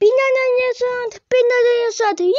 빛나는 녀석, 빛나는 녀석, 이!